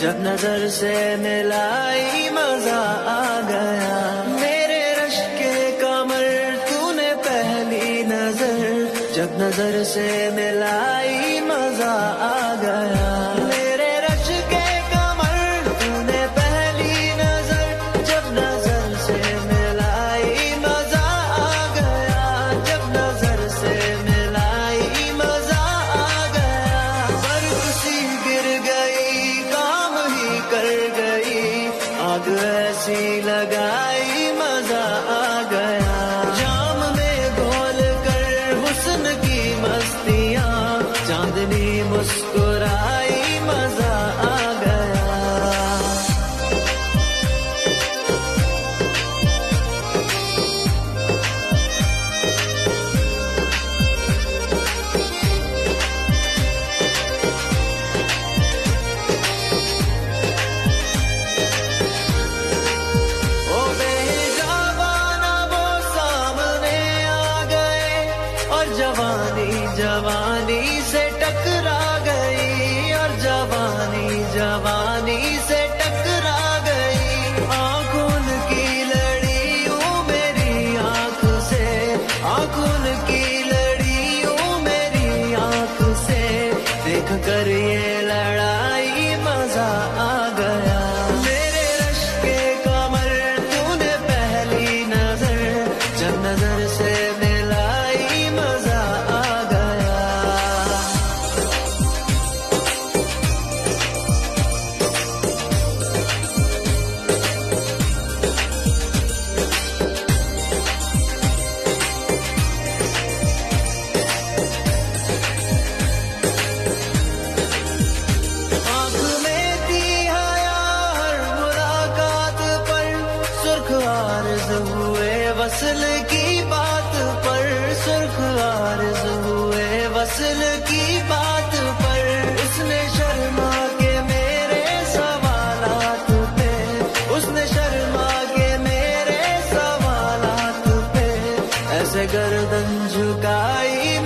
جب نظر سے ملائی مزہ آ گیا۔ میرے رش کے کمر تو نے پہلی نظر۔ جب نظر سے ملائی مزہ آ گیا۔ آگ ایسی لگائی مزہ آ گیا۔ جام میں گول کر حسن کی مستیاں، چاندنی مسکر جوانی جوانی سے ٹکرا گئی، اور جوانی جوانی سے ٹکرا گئی۔ آنکھوں کی لڑیوں میری آنکھ سے، آنکھوں کی لڑیوں میری آنکھ سے۔ دیکھ کر یہ لڑ ہوئے کی بات پر اس نے شرما کے میرے سوالات پہ، اس نے شرما کے میرے سوالات پہ۔ ایسے گردن جھکائی